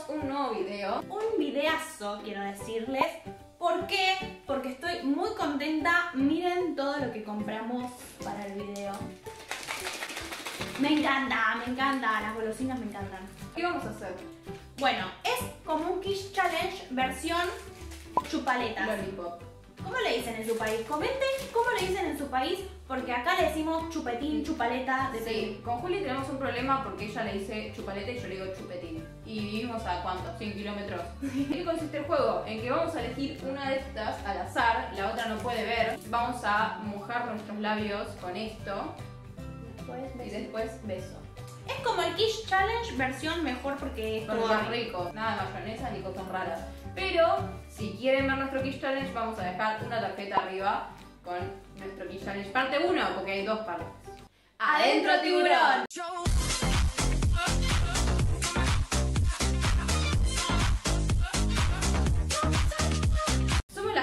tenemos un nuevo video. Un videazo, quiero decirles. ¿Por qué? Porque estoy muy contenta. Miren todo lo que compramos para el video. Me encanta, me encanta. Las golosinas me encantan. ¿Qué vamos a hacer? Bueno, es como un Kiss Challenge versión chupaletas. Lollipop. ¿Cómo le dicen en su país? Comenten cómo le dicen en su país, porque acá le decimos chupetín, chupaleta, de Sí, con Juli tenemos un problema porque ella le dice chupaleta y yo le digo chupetín. Y vivimos a cuánto? 100 kilómetros. ¿En qué consiste el juego? En que vamos a elegir una de estas al azar, la otra no puede ver. Vamos a mojar nuestros labios con esto Después, y después beso. Es como el Kiss Challenge versión mejor porque es todo más rico, nada de mayonesa ni cosas raras. Pero si quieren ver nuestro Kiss Challenge, vamos a dejar una tarjeta arriba con nuestro Kiss Challenge parte 1, porque hay dos partes. ¡Adentro, tiburón!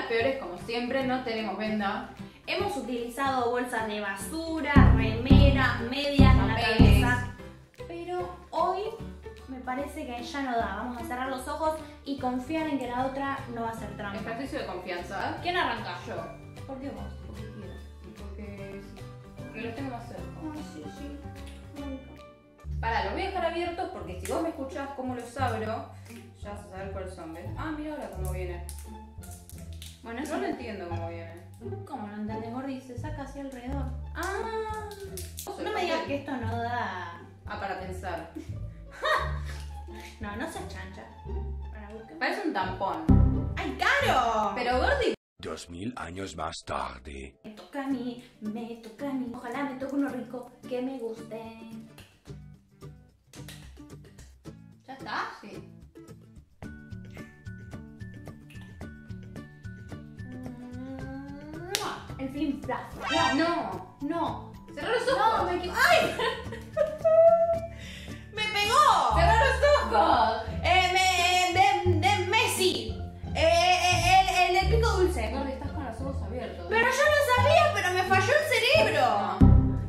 Peores como siempre, no tenemos venda. Hemos utilizado bolsas de basura, remeras, medias en la Papeles. cabeza. Pero hoy me parece que ya no da. Vamos a cerrar los ojos y confiar en que la otra no va a ser trampa. Ejercicio de confianza. ¿Quién arranca? Yo. ¿Por qué vos? Porque quiero. Porque, sí. porque los tengo más cerca. Ay, sí, sí. Pará, los voy a dejar abiertos porque si vos me escuchás cómo los abro, ya vas a saber cuáles son. ¿ves? Ah, mira ahora cómo viene. Bueno, No lo entiendo cómo viene. ¿Cómo no entendés, Gordi? Se saca así alrededor. Ah. No me digas que esto no da. Ah, para pensar. No, no seas chancha. Para buscar. Parece un tampón. ¡Ay, caro! Pero Gordi. Dos mil años más tarde. Me toca a mí, me toca a mí. Ojalá me toque uno rico que me guste. ¿Ya está? Sí. El flim flap. No. No. Cerrá los No, ojos. me equivo- ¡Ay! ¡Me pegó! Cerrá los ojos. Eh, me, de, de Messi. Eh, eh, el, el, el pico dulce. Gordi, estás con los ojos abiertos. Pero yo lo sabía, pero me falló el cerebro.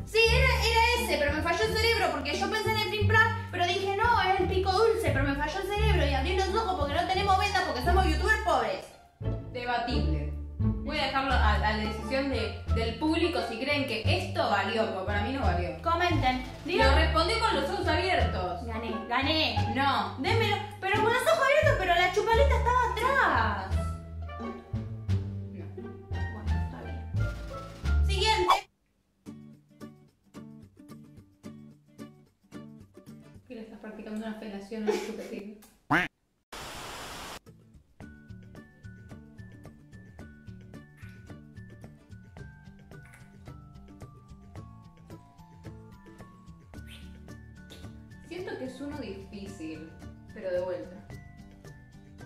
Sí, era, era ese, pero me falló el cerebro porque yo pensé en el flim flap, pero dije no, es el pico dulce, pero me falló el cerebro y abrí los ojos porque no tenemos venta porque somos youtubers pobres. Debatible. A dejarlo a, a la decisión de, del público si creen que esto valió, porque para mí no valió. Comenten. Lo Digan. respondí con los ojos abiertos. Gané, gané. No. Démelo. Pero con los ojos abiertos, pero la chupaleta estaba atrás. No. Bueno, está bien. Siguiente. ¿Qué le estás practicando una felación al chupetín? Es uno difícil, pero de vuelta.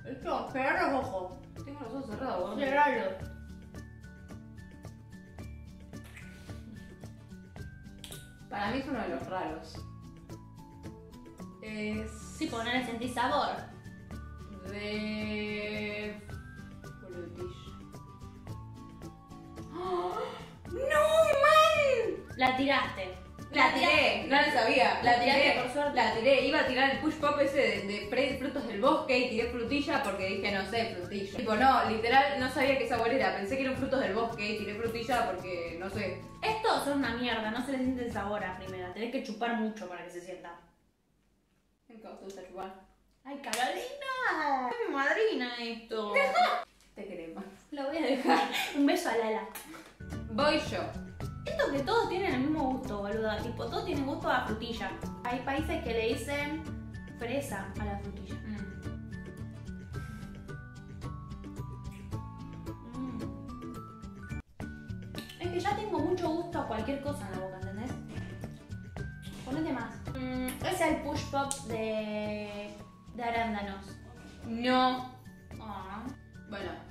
Esto, cerrar los ojos. Tengo los ojos cerrados, ¿no? Cerrarlos. Para mí es uno de los raros. Es Sí, porque no sentí sabor. de frutilla. ¡No, man! La tiraste. La tiré, no la sabía. La tiré, por suerte. La tiré, iba a tirar el push pop ese de, de pre- frutos del bosque y tiré frutilla porque dije, no sé, frutilla. Tipo, no, literal, no sabía qué sabor era. Pensé que era un frutos del bosque y tiré frutilla porque, no sé. Estos son una mierda, no se le siente el sabor a primera. Tenés que chupar mucho para que se sienta. ¿En qué te gusta chupar? ¡Ay, Carolina! Es mi madrina esto. Te queremos. La voy a dejar. Un beso a Lala. Voy yo. Siento que todos tienen el mismo gusto, boluda. Tipo, todos tienen gusto a frutilla. Hay países que le dicen fresa a la frutilla. Mm. Es que ya tengo mucho gusto a cualquier cosa en la boca, ¿entendés? Ponete más. Mm, ese es el push pop de, de arándanos. No.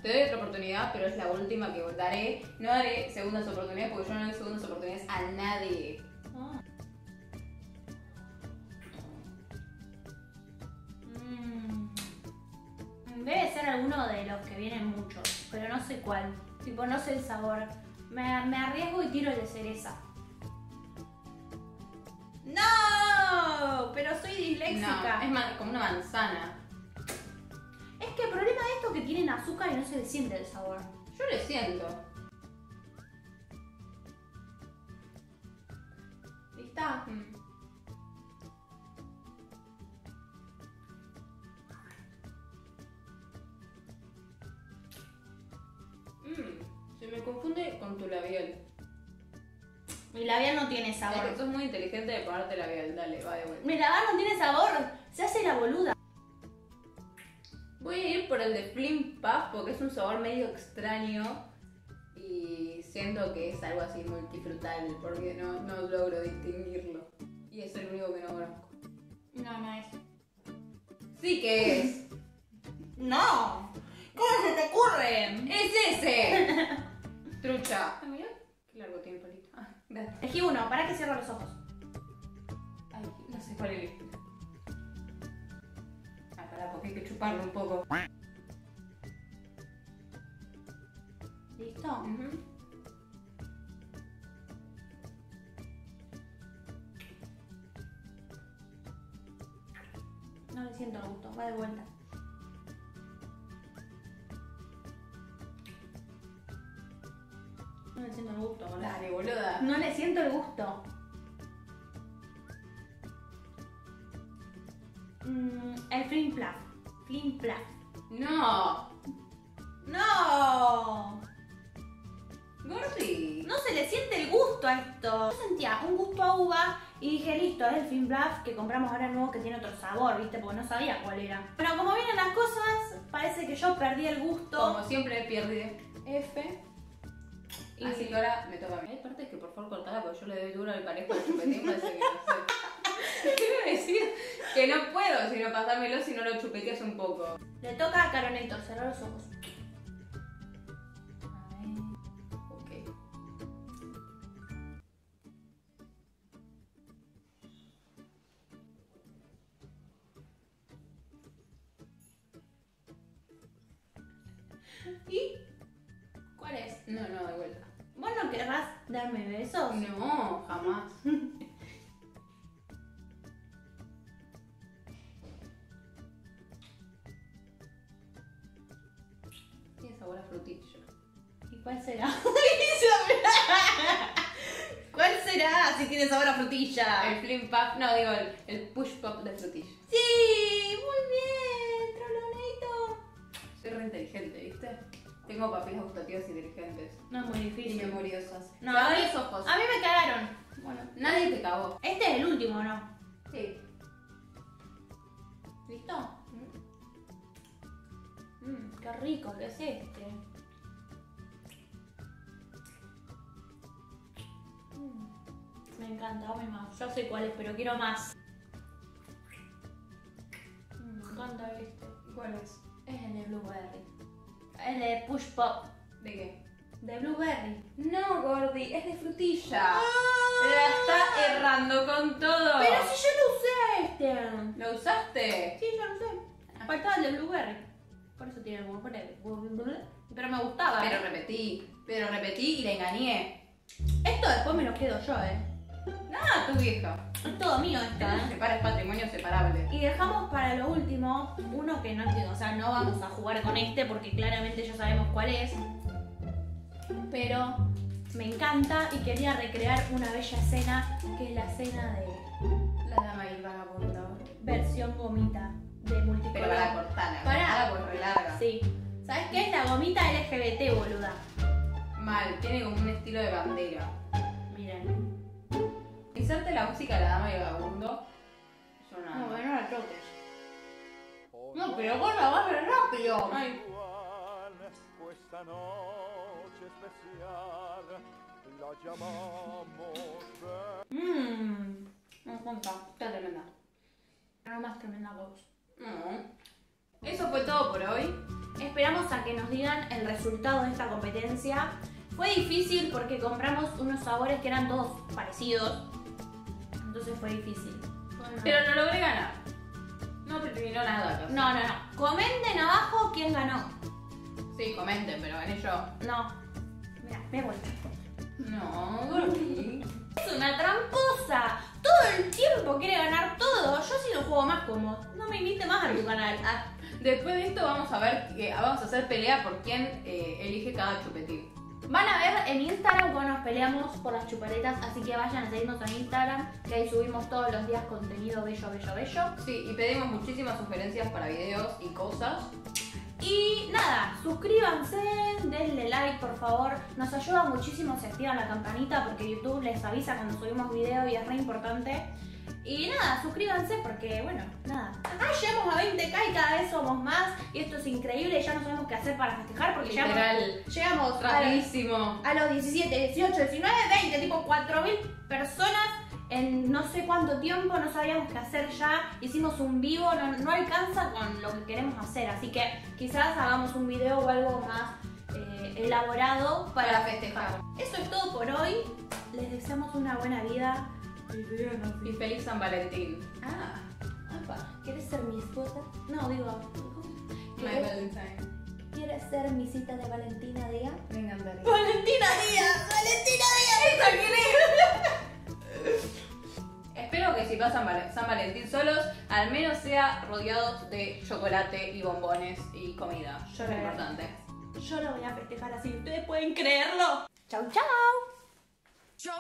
Te doy otra oportunidad, pero es la última que daré. No daré segundas oportunidades porque yo no doy segundas oportunidades a nadie. Ah. Mm. Debe ser alguno de los que vienen muchos, pero no sé cuál. Tipo, no sé el sabor. Me, me arriesgo y tiro el de cereza. ¡No! Pero soy No, disléxica. es como una manzana. Que tienen azúcar y no se le siente el sabor. Yo le siento. ¿Lista? Mm. Mm, Se me confunde con tu labial. Mi labial no tiene Es que sabor. sos muy inteligente de ponerte labial. Dale, va de vuelta. Mi labial no tiene sabor. Se hace la boluda. Voy a ir por el de Flim Puff porque es un sabor medio extraño y siento que es algo así multifrutal porque no, no logro distinguirlo. Y es el único que no conozco. No, no es. Sí que es. ¡No! ¿Cómo se te ocurre? ¡Es ese! Trucha. Ah, mira, qué largo tiene el palito. Ah. Elegí uno, para que cierro los ojos. Ay, no sé cuál elegir. Porque hay que chuparlo un poco. ¿Listo? No le siento el gusto, va de vuelta. No le siento el gusto, boludo. Dale, boluda. No le siento el gusto. Mm, el flim flap. Flim flap. No. ¡No! Gordi. No se le siente el gusto a esto. Yo sentía un gusto a uva y dije, listo, es el Flim Bluff que compramos ahora nuevo que tiene otro sabor, ¿viste? Porque no sabía cuál era. Pero como vienen las cosas, parece que yo perdí el gusto. Como siempre pierde. F. Y- Así que ahora me toca a mí. Hay partes que por favor cortada porque yo le doy duro al parejo de chupetín, parece que no sé. Quiero decir que no puedo sino pasármelo si no lo chupeteas un poco. Le toca a Caroneto, cerrar los ojos. A ver. Ok. ¿Y? ¿Cuál es? No, no, de vuelta. ¿Vos no querrás darme besos? No, jamás. Frutilla. ¿Y cuál será? ¿Cuál será si tiene sabor a frutilla? El flim puff, no, digo el, el push pop de frutilla. Sí, muy bien, Trolonito. Soy re inteligente, ¿viste? Tengo papilas gustativas inteligentes No es muy y difícil. memoriosas. No, a mí, los ojos. a mí me cagaron. Bueno, Nadie te cagó. este es el último, ¿no? Sí. ¿Listo? Qué rico que es este. Mm, me encanta, dame más. Yo sé cuál es, pero quiero más. Mm, me encanta este. ¿Cuál es? Es el de Blueberry. El de Push Pop. ¿De qué? De Blueberry. No, Gordy, es de frutilla. La está errando con todo. Pero si yo lo usé este. ¿Lo usaste? Sí, yo lo usé. Faltaba el de Blueberry. Por eso tiene el Blueberry. Pero me gustaba. Pero ¿eh? repetí, pero repetí y le engañé. Esto después me lo quedo yo, eh. Nada, tu vieja. Es todo mío esto, eh. Separa es patrimonio separable. Y dejamos para lo último uno que no entiendo, o sea, no vamos a jugar con este porque claramente ya sabemos cuál es. Pero me encanta y quería recrear una bella escena que es la escena de La dama y el vagabundo. versión gomita de multicolor. Gomita LGBT, boluda? Mal, tiene como un estilo de bandera. Miren. Inserte la música de la dama y el vagabundo. No, más. no la toques. No, pero vos la vas a ver rápido. Ay, Questa noche especial la llamamos Mmm. no cuenta. Está tremenda. No más tremenda voz. No. Eso fue todo por hoy. Esperamos a que nos digan el resultado de esta competencia. Fue difícil porque compramos unos sabores que eran todos parecidos. Entonces fue difícil. Pero lo logré ganar. No terminó nada. No, no, no. Comenten abajo quién ganó. Sí, comenten, pero gané yo. No. Mira, me vuelta. No, Gordi. Es una tramposa. todo el tiempo quiere ganar todo. Yo sí lo juego más como. No me invite más a tu canal. Ah, Después de esto vamos a ver que vamos a hacer pelea por quién eh, elige cada chupetín. Van a ver en Instagram cuando nos peleamos por las chupaletas, así que vayan a seguirnos en Instagram, que ahí subimos todos los días contenido bello, bello, bello. Sí, y pedimos muchísimas sugerencias para videos y cosas. Y nada, suscríbanse, denle like por favor. Nos ayuda muchísimo si activan la campanita porque YouTube les avisa cuando subimos video y es re importante. Y nada, suscríbanse porque, bueno, nada. Ah, llegamos a 20k y cada vez somos más. Y esto es increíble y ya no sabemos qué hacer para festejar porque llegamos, Literal. llegamos a, Rapidísimo. a los 17, 18, 19, 20, tipo 4.000 personas en no sé cuánto tiempo, no sabíamos qué hacer ya, hicimos un vivo, no, no alcanza con lo que queremos hacer, así que quizás hagamos un video o algo más eh, elaborado para, Para festejar. Eso es todo por hoy, les deseamos una buena vida. Y feliz San Valentín. Ah, apa, ¿quieres ser mi esposa? No, digo, My ¿quieres, Valentine. ¿quieres ser mi cita de Valentina Díaz? Me encantaría. Valentina Díaz, Valentina Díaz. Espero que si pasan San Valentín solos, al menos sea rodeados de chocolate y bombones y comida. Yo es lo importante. Yo lo voy a festejar así, ustedes pueden creerlo. Chau, chau.